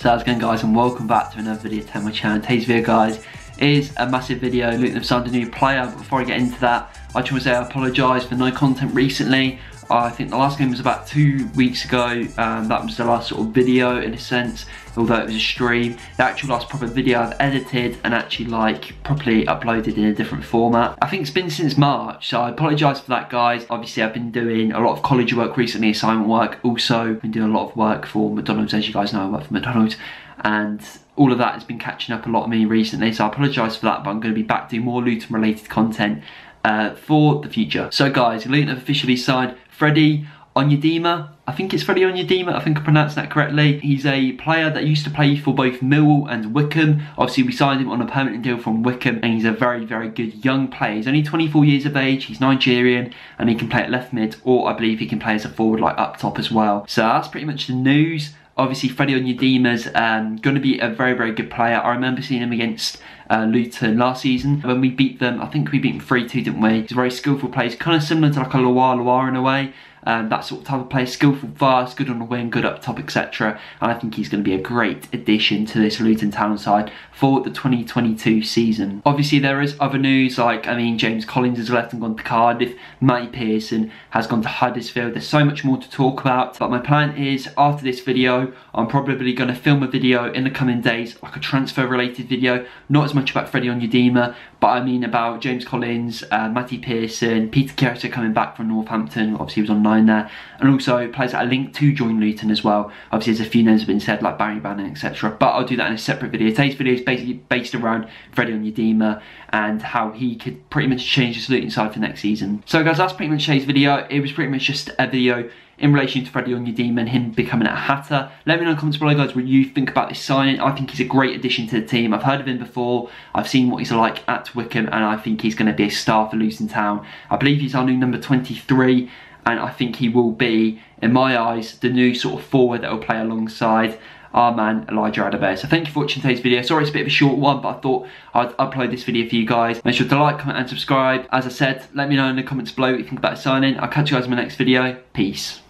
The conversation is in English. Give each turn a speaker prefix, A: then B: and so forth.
A: So how's it going guys and welcome back to another video to my channel. Today's video guys is a massive video. Luton have signed a new player. But before I get into that, I just want to say I apologise for no content recently. I think the last game was about two weeks ago. Um, that was the last sort of video in a sense, although it was a stream. The actual last proper video I've edited and actually like properly uploaded in a different format. I think it's been since March, so I apologise for that guys. Obviously I've been doing a lot of college work recently, assignment work. Also been doing a lot of work for McDonald's, as you guys know I work for McDonald's. And all of that has been catching up a lot of me recently, so I apologise for that, but I'm going to be back doing more Luton related content uh, for the future. So guys, Luton have officially signed Freddie Onyedinma. I think it's Freddie Onyedinma, I think I pronounced that correctly. He's a player that used to play for both Millwall and Wycombe. Obviously we signed him on a permanent deal from Wycombe and he's a very, very good young player. He's only 24 years of age, he's Nigerian and he can play at left mid or I believe he can play as a forward like up top as well. So that's pretty much the news obviously Freddie Onyedinma's um, going to be a very, very good player. I remember seeing him against uh, Luton last season when we beat them. I think we beat them 3-2, didn't we? He's a very skillful player. Kind of similar to like a LuaLua in a way. Um, that sort of type of player, skillful, fast, good on the wing, good up top, etc. And I think he's going to be a great addition to this Luton Town side for the 2022 season. Obviously, there is other news, like, I mean, James Collins has left and gone to Cardiff, Matty Pearson has gone to Huddersfield. There's so much more to talk about, but my plan is, after this video, I'm probably going to film a video in the coming days, like a transfer-related video, not as much about Freddie Onyedinma, but I mean about James Collins, uh, Matty Pearson, Peter Kioso coming back from Northampton, obviously he was on line there, and also players that are linked to join Luton as well. Obviously there's a few names have been said like Barry Bannan, etc. But I'll do that in a separate video. Today's video is basically based around Freddie Onyedinma and how he could pretty much change his Luton side for next season. So guys, that's pretty much today's video. It was pretty much just a video in relation to Freddie Onyedinma and him becoming a Hatter. Let me know in the comments below guys what you think about this signing. I think he's a great addition to the team. I've heard of him before. I've seen what he's like at Wycombe, and I think he's going to be a star for Luton Town. I believe he's our new number 23 and I think he will be, in my eyes, the new sort of forward that will play alongside our man Elijah Adebayo. So thank you for watching today's video. Sorry it's a bit of a short one, but I thought I'd upload this video for you guys. Make sure to like, comment and subscribe. As I said, let me know in the comments below what you think about signing. I'll catch you guys in my next video. Peace.